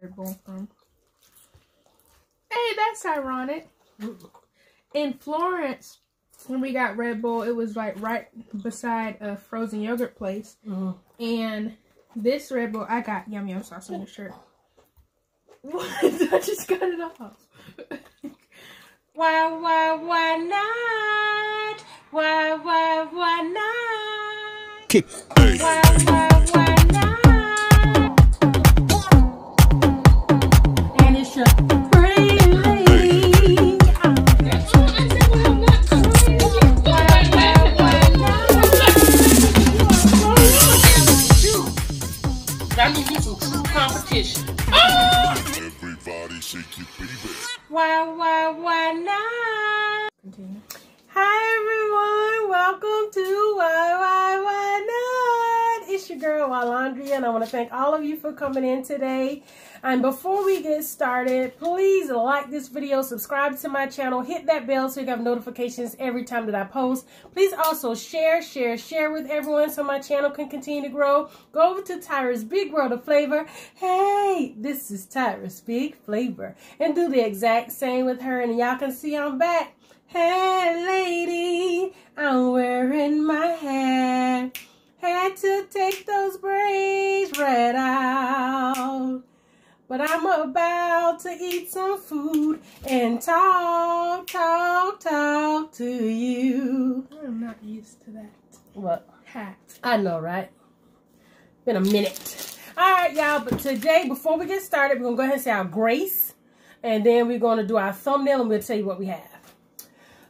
Red Bowl from. Hey, that's ironic. In Florence, when we got Red Bowl, it was like right beside a frozen yogurt place. Mhm. And this Red Bowl, I got yum yum sauce on the shirt. What? I just got it off. Why, why, why not? Why, why, why not? Kick. Why, why, Baby. Why, why, why not? Continue. Hi everyone, welcome to Why Why Why Not. Your girl Wylondria, and I want to thank all of you for coming in today. And before we get started, please like this video, subscribe to my channel, hit that bell so you have notifications every time that I post. Please also share, share, share with everyone so my channel can continue to grow. Go over to Tyra's Big World of Flavor. Hey, this is Tyra's Big Flavor, and do the exact same with her. And y'all can see I'm back. Hey, lady, to eat some food and talk, talk, talk to you. I'm not used to that What? hat. I know, right? Been a minute. All right, y'all. But today, before we get started, we're going to go ahead and say our grace. And then we're going to do our thumbnail and we'll tell you what we have.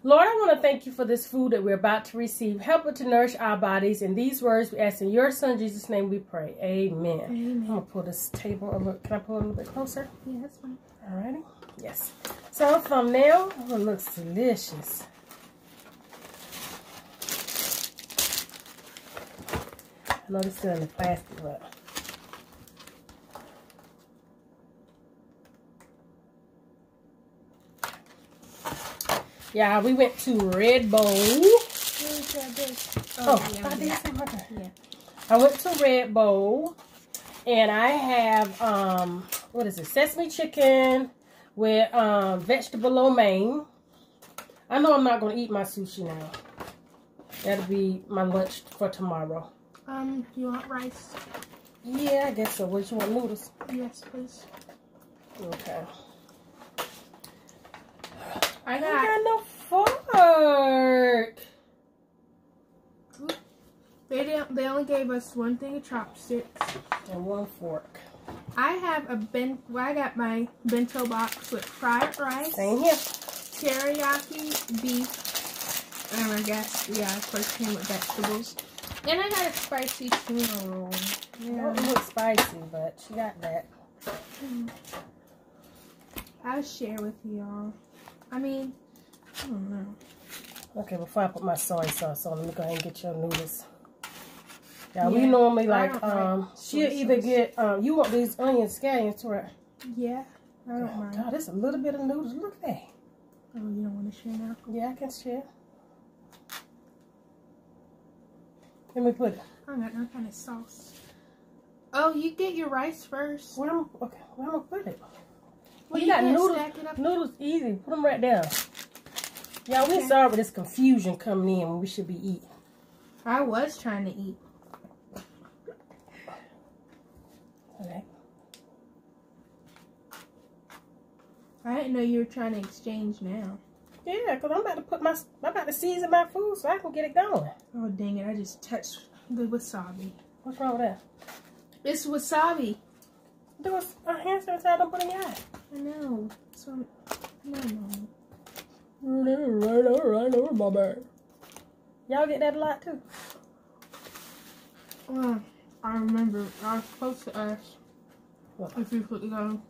Lord, I want to thank you for this food that we're about to receive. Help it to nourish our bodies. In these words, we ask in your son, Jesus' name, we pray. Amen. Amen. I'm going to pull this table a little. Can I pull it a little bit closer? Yeah, that's fine. Alrighty. Yes. So thumbnail. Oh, it looks delicious. I know this is in the plastic, but yeah, we went to Red Bowl. Oh, Oh, I yeah. I went to Red Bowl and I have um what is it? Sesame chicken with um vegetable lo mein. I know I'm not gonna eat my sushi now. That'll be my lunch for tomorrow. Um, you want rice? Yeah, I guess so. What you want noodles? Yes, please. Okay. I I got. got no fork. They didn't. They only gave us one thing of chopsticks. And one fork. I have a ben. Well, I got my bento box with fried rice, Same here. teriyaki beef, and I guess yeah, of course came with vegetables. And I got a spicy tuna roll. Yeah, it looks spicy, but she got that. I'll share with y'all. I mean, I don't know. Okay, before I put my soy sauce on, let me go ahead and get your noodles. Yeah, we normally like don't like um she'll either sauce. get um you want these onion scallions right? Yeah, I don't Oh mind. god, there's a little bit of noodles. Look at that. Oh, you don't want to share now? Yeah, I can share. Let me put it. I don't got no kind of sauce. Oh, you get your rice first. Where am okay, where am I put it? Well, you, you got noodles. stack it up. Noodles easy. Put them right down. Yeah, we Okay. sorry with this confusion coming in when we should be eating. I was trying to eat. Okay. I didn't know you were trying to exchange now. Yeah, cause I'm about to put my I'm about to season my food so I can get it going. Oh, dang it. I just touched the wasabi. What's wrong with that? It's wasabi. Do was a hand sanitizer, don't put in your eye. I know. So, no, no. Right over, right over my bag. Y'all get that a lot too. Well, I remember I was supposed to ask What? if you could go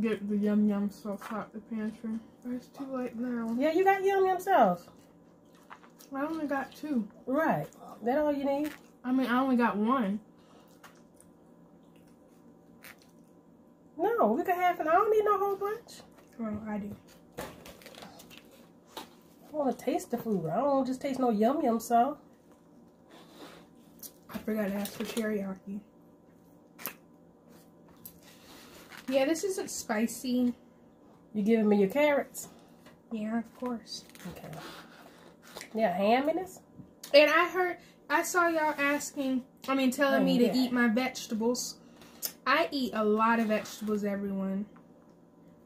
get the yum yum stuff out the pantry. But it's too late now. Yeah, you got yum yum sauce. I only got two. Right. That all you need? I mean, I only got one. No, we can have it. I don't need no whole bunch. Well, I do. I want to taste the food. I don't want to just taste no yum yum so. I forgot to ask for teriyaki. Yeah, this isn't spicy. You giving me your carrots? Yeah, of course. Okay. Yeah, ham in this? And I heard, I saw y'all asking, I mean, telling Oh, me to yeah. eat my vegetables. I eat a lot of vegetables, everyone.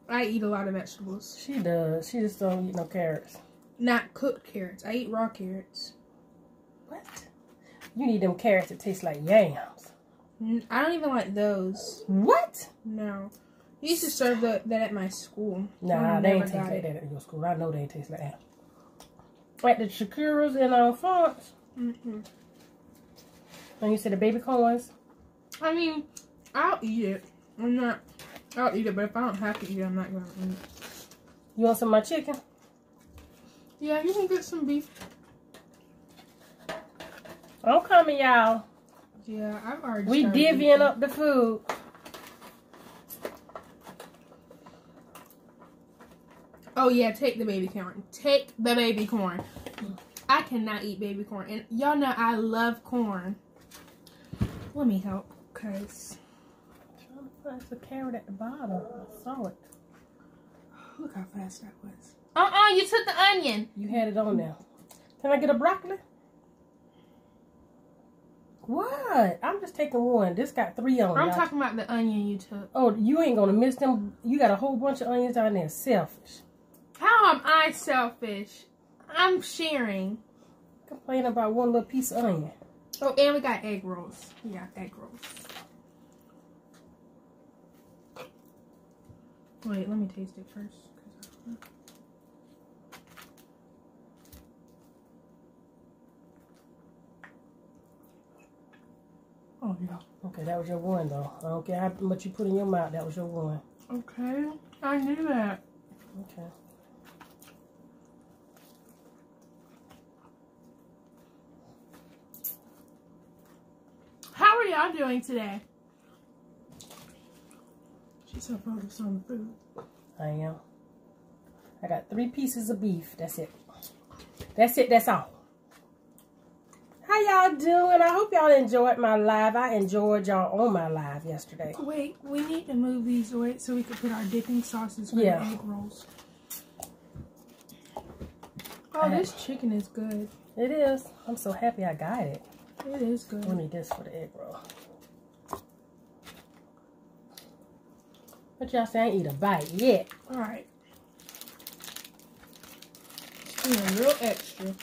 I eat a lot of vegetables. She does. She just don't eat no carrots. Not cooked carrots. I eat raw carrots. What? You need them carrots that taste like yams. I don't even like those. What? No. You used to serve the, that at my school. Nah, they ain't taste like that at your school. I know they ain't taste like that. At the Shakuras and uh, fonts. Mm-mm. And you said the baby corns. I mean, I'll eat it. I'm not. I'll eat it, but if I don't have to eat it, I'm not gonna eat. it. You want some of my chicken? Yeah, you can get some beef. I'm coming, y'all. Yeah, I've already. We divvying up the food. Oh yeah, take the baby corn. Take the baby corn. I cannot eat baby corn, and y'all know I love corn. Let me help, cause That's a carrot at the bottom. I saw it. look how fast that was. Uh uh, you took the onion. You had it on now. Can I get a broccoli? What? I'm just taking one. This got three on it. I'm talking about the onion you took. Oh, you ain't gonna miss them. You got a whole bunch of onions down there. Selfish. How am I selfish? I'm sharing. Complain about one little piece of onion. Oh, and we got egg rolls. We got egg rolls. Wait, let me taste it first. 'cause I don't know. Oh yeah. Okay, that was your one though. I don't care how much you put in your mouth. That was your one. Okay, I knew that. Okay. How are y'all doing today? So focused on the food. I am. I got three pieces of beef. That's it. That's it. That's all. How y'all doing? I hope y'all enjoyed my live. I enjoyed y'all on my live yesterday. Wait, we need to move these away so we can put our dipping sauces for Yeah. the egg rolls. Oh, this chicken is good. It is. I'm so happy I got it. It is good. good. need this for the egg roll. But y'all say I ain't eat a bite yet. All right. Just being real extra.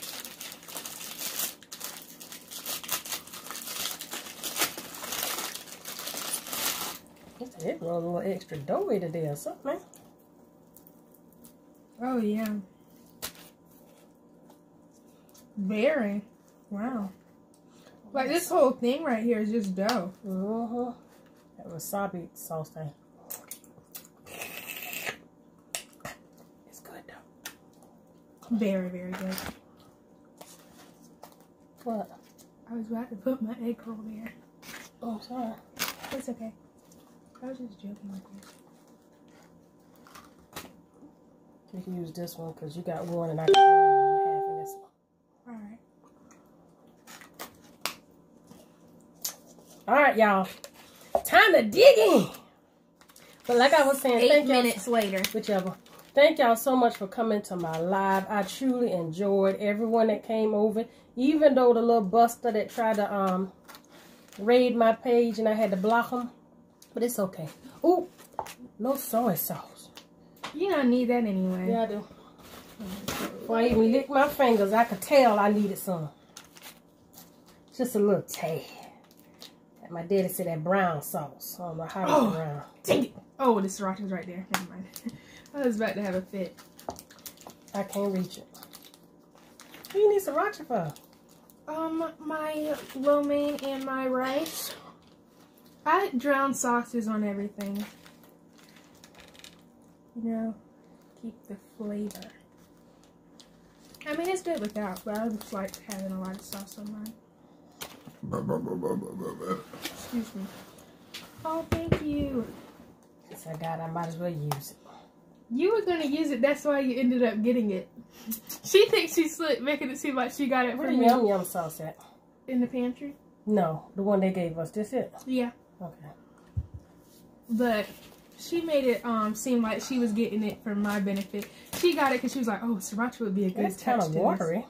Egg roll a little extra doughy today or something. Oh yeah. Very. Wow. Like this whole thing right here is just dough. Uh-huh. That wasabi sauce thing. It's good though. Very, very good. What? I was about to put my egg roll there. Oh, sorry. It's okay. I was just joking with you. You can use this one because you got one and I got one and half in this one. Alright. All right, y'all. Time to dig in. But like I was saying, Eight thank y'all. minutes later. Whichever. Thank y'all so much for coming to my live. I truly enjoyed everyone that came over. Even though the little buster that tried to um raid my page and I had to block him. But it's okay. Ooh, no soy sauce. You don't need that anyway. Yeah, I do. Before I even lick my fingers, I could tell I needed some. Just a little tad. My daddy said that brown sauce. I don't know how Oh. brown. Dang it. Oh, the sriracha's right there. Never mind. I was about to have a fit. I can't reach it. What do you need sriracha for? Um, my lo mein and my rice. I drown sauces on everything. You know, keep the flavor. I mean, it's good without, but I just like having a lot of sauce on mine. Excuse me. Oh, thank you. Since I got it, I might as well use it. You were gonna use it. That's why you ended up getting it. She thinks she's slick, making it seem like she got it Where from the me yum yum sauce at? in the pantry. No, the one they gave us. This it? Yeah, Okay. but she made it um seem like she was getting it for my benefit. She got it because she was like, "Oh, sriracha would be a good touch kind of this." watery.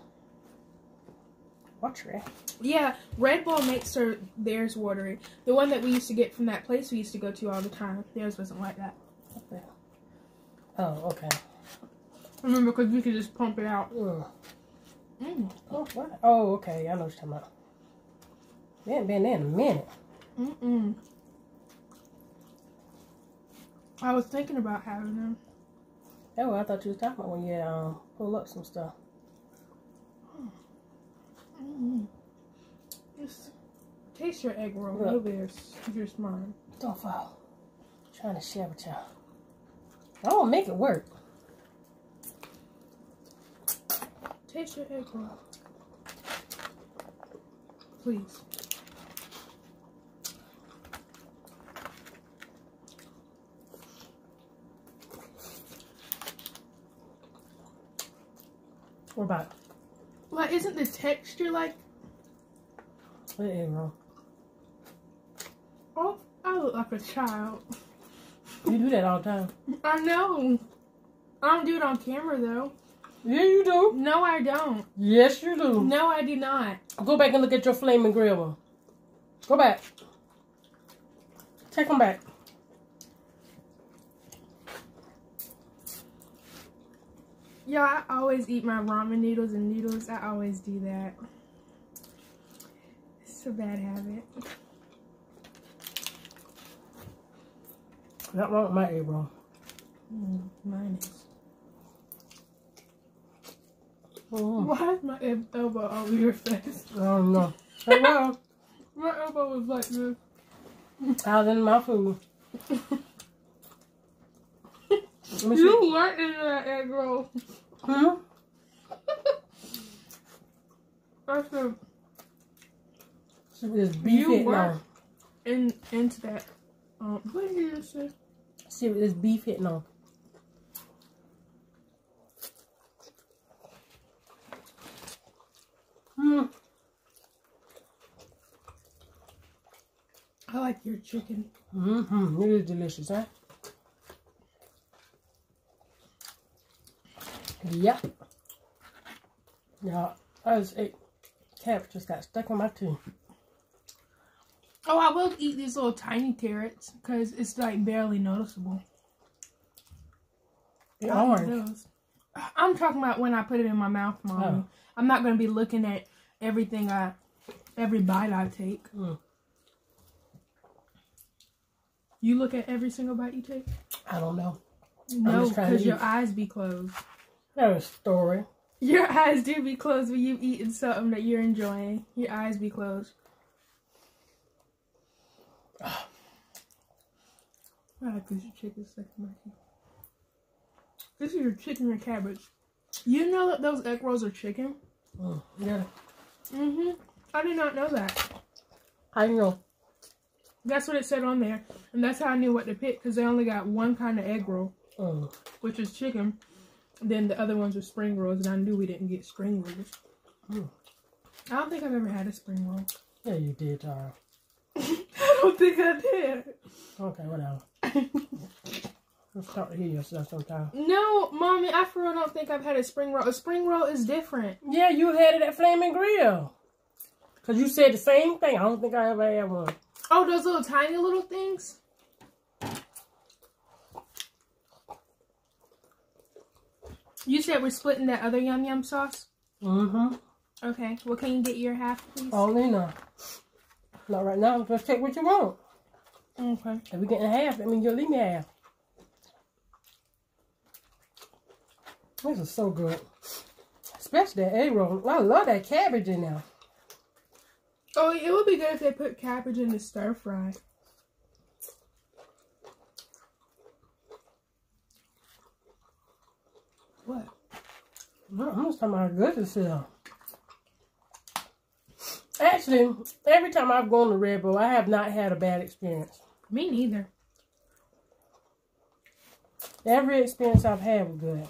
Watery. Yeah, Red Bowl makes her theirs watery. The one that we used to get from that place we used to go to all the time, theirs wasn't like that. Oh, okay. Remember, because we could just pump it out. Mm. Mm. Oh, what? Oh, okay. I know what you're talking about. We ain't been there in a minute. Mm-mm. I was thinking about having them. Oh, I thought you was talking about when you um pull up some stuff. Mm-mm. Just taste your egg roll. Look. Over there, yours mine. Don't fall. trying to share with y'all. I don't make it work. Taste your egg roll. Please. What about Like, isn't the texture like? It ain't wrong. Oh, I look like a child. You do that all the time. I know. I don't do it on camera though. Yeah, you do. No, I don't. Yes, you do. No, I do not. Go back and look at your flaming grill. Go back. Take them back. Yeah, I always eat my ramen noodles and noodles. I always do that. It's a bad habit. Not wrong with my egg roll. Mm, mine is. Mm. Why is my el- elbow over your face? I don't know. Oh, well, My elbow was like this. I was in my food. Let me see. You weren't in that egg roll. Hmm? I said See what this beef You were. on. in into that. Um, what did you just say? See what this beef hitting on. Hmm. I like your chicken. Mm-hmm. It is delicious, huh? Yep. Yeah, I was ate carrot just got stuck in my teeth. Oh, I will eat these little tiny carrots because it's like barely noticeable. Eat orange. I'm talking about when I put it in my mouth, mommy. Oh. I'm not gonna be looking at everything I, every bite I take. Mm. You look at every single bite you take. I don't know. No, to because your eyes be closed. Was a story. Your eyes do be closed when you've eaten something that you're enjoying. Your eyes be closed. I like this chicken. This is your chicken and cabbage. You know that those egg rolls are chicken? Oh, Yeah. Mm-hmm. I did not know that. I know. That's what it said on there. And that's how I knew what to pick because they only got one kind of egg roll, Mm. which is chicken. Then the other ones were spring rolls, and I knew we didn't get spring rolls. Mm. I don't think I've ever had a spring roll. Yeah, you did, Tyra. I don't think I did. Okay, whatever. Let's start to hear yourself sometime. No, mommy, I for real don't think I've had a spring roll. A spring roll is different. Yeah, you had it at Flaming Grill. Because you said the same thing. I don't think I ever had one. Oh, those little tiny little things? You said we're splitting that other yum yum sauce? Mm-hmm. Okay. Well, can you get your half, please? Only no. Not right now. Just take what you want. Okay. If we getting half, that means you'll leave me half. This is so good. Especially that egg roll. I love that cabbage in there. Oh, it would be good if they put cabbage in the stir fry. What? I'm just talking about how good this is. Actually, every time I've gone to Red Bowl, I have not had a bad experience. Me neither. Every experience I've had was good.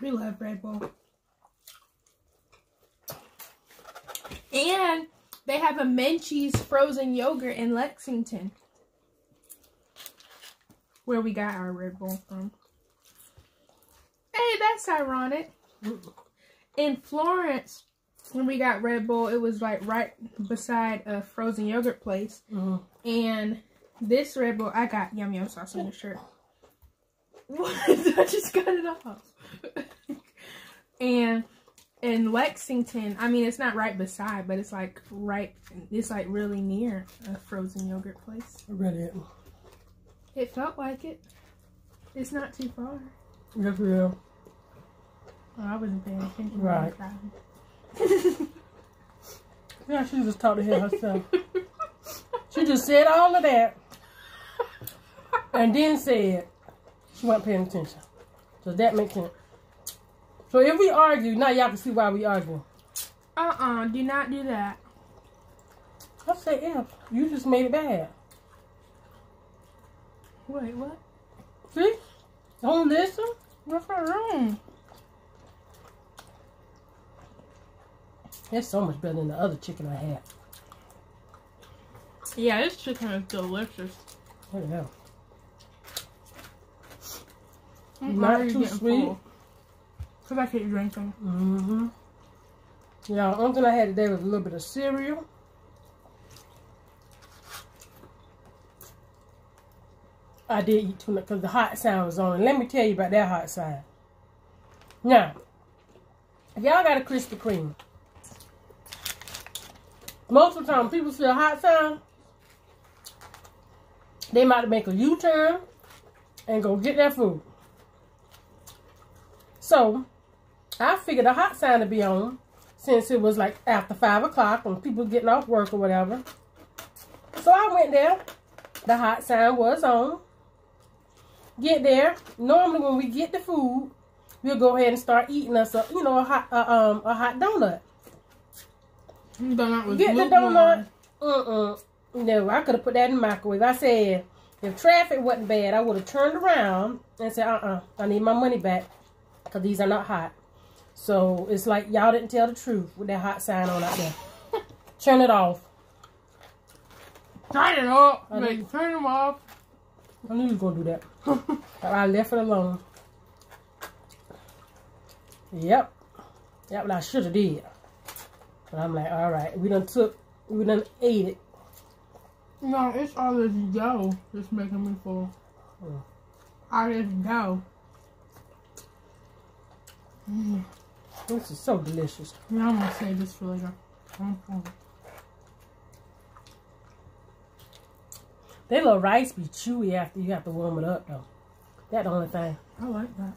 We love Red Bowl. And they have a Menchie's frozen yogurt in Lexington. where we got our Red Bowl from. Hey, that's ironic. In Florence, when we got Red Bowl, it was like right beside a frozen yogurt place. Mhm. And this Red Bowl, I got yum yum sauce on the shirt. What? I just got it off. and in Lexington, I mean, it's not right beside, but it's like right, it's like really near a frozen yogurt place. I really am. It felt like it. It's not too far. Yes, we are. Oh, I wasn't paying attention. Right. Yeah, she just talked to him herself. she just said all of that and then said she wasn't paying attention. Does that make sense? So if we argue, now y'all can see why we argue. uh-uh, do not do that. I say if. You just made it bad. Wait, what? See? Don't listen. What's wrong? It's so much better than the other chicken I had. Yeah, this chicken is delicious. What the hell? I'm Not too sweet. Cause I keep drinking. Mm-hmm. Yeah, the only thing I had today was a little bit of cereal. I did eat tuna because the hot sound was on. Let me tell you about that hot sound. Now, if y'all got a Krispy Kreme, most of the time people see a hot sign, they might make a U-turn and go get their food. So, I figured a hot sign to be on since it was like after five o'clock when people getting off work or whatever. So I went there. The hot sign was on. Get there. Normally when we get the food, we'll go ahead and start eating us a you know a hot uh, um a hot donut. Get the donut. Uh-uh. No, I could have put that in the microwave. I said if traffic wasn't bad, I would have turned around and said, uh-uh, I need my money back because these are not hot. So it's like y'all didn't tell the truth with that hot sign on out there. Turn it off. Turn it off. I need- turn them off. I knew you was gonna do that. I left it alone. Yep. That's what I should have did. But I'm like, all right, we done took, we done ate it. No, it's all this dough that's making me full. Mm. All this dough. This is so delicious. Yeah, I'm gonna save this for later. I'm full. That little rice be chewy after you have to warm it up though. That the only thing. I like that.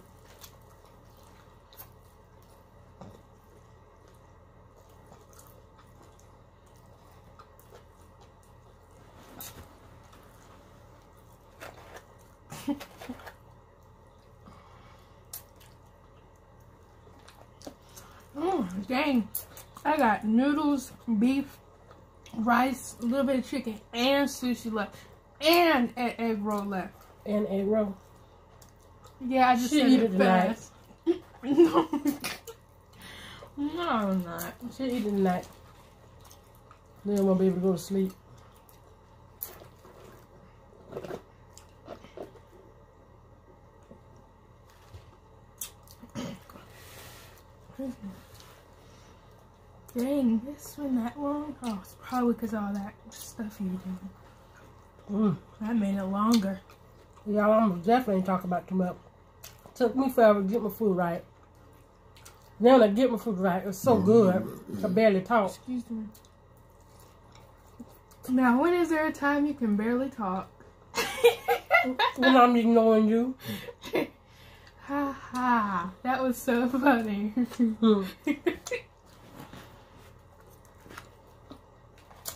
oh, dang. I got noodles, beef, rice, a little bit of chicken, and sushi left. And an egg roll left. And egg roll. Yeah, I just She said eat it tonight. fast. no. no, I'm not. She eat it tonight. Then we won't be able to go to sleep. Dang, this been that long? Oh, it's probably because all that stuff you did. Mm. That made it longer. Y'all, I'm definitely ain't talk about too much. Took me forever to get my food right. Then I get my food right. It's so good. I barely talk. Excuse me. Now, when is there a time you can barely talk? When I'm ignoring you. ha ha. That was so funny. Hmm.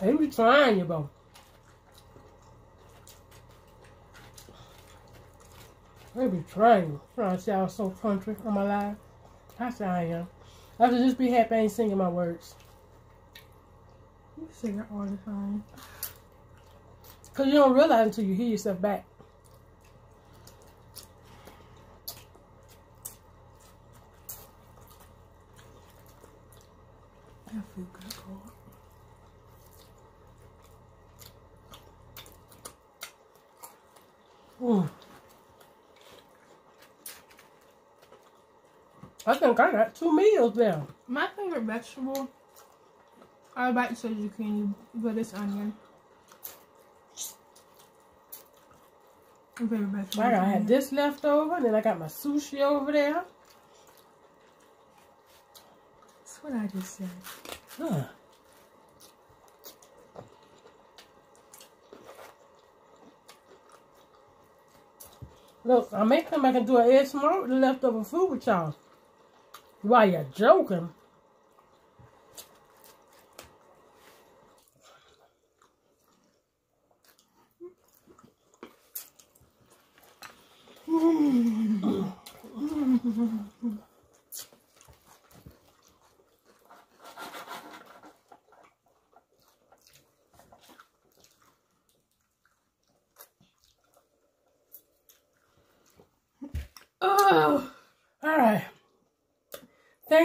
They be trying you, bro. They be trying you. Trying to say I was so country on my life. I say I am. I should just be happy I ain't singing my words. you sing it all the time. Because you don't realize until you hear yourself back. Food got cold. I think I got two meals now. My favorite vegetable, I like to say zucchini, but it's onion. My favorite vegetable. I had this left over, then I got my sushi over there. That's what I just said. Huh. Look, I may come back and do an Smart with the leftover food with y'all. Why you joking? Oh, All right.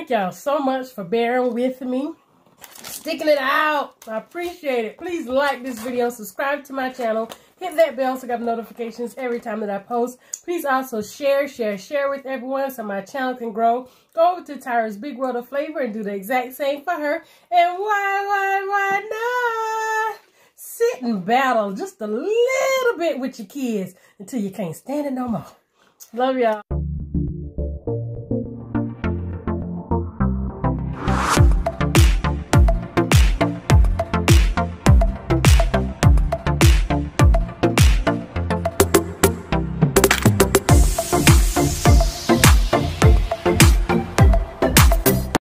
Thank y'all so much for bearing with me. Sticking it out. I appreciate it. Please like this video, subscribe to my channel, hit that bell so have notifications every time that I post. Please also share, share, share with everyone so my channel can grow. Go over to Tyra's Big World of Flavor and do the exact same for her. And why, why, why not? Sit and battle just a little bit with your kids until you can't stand it no more. Love y'all.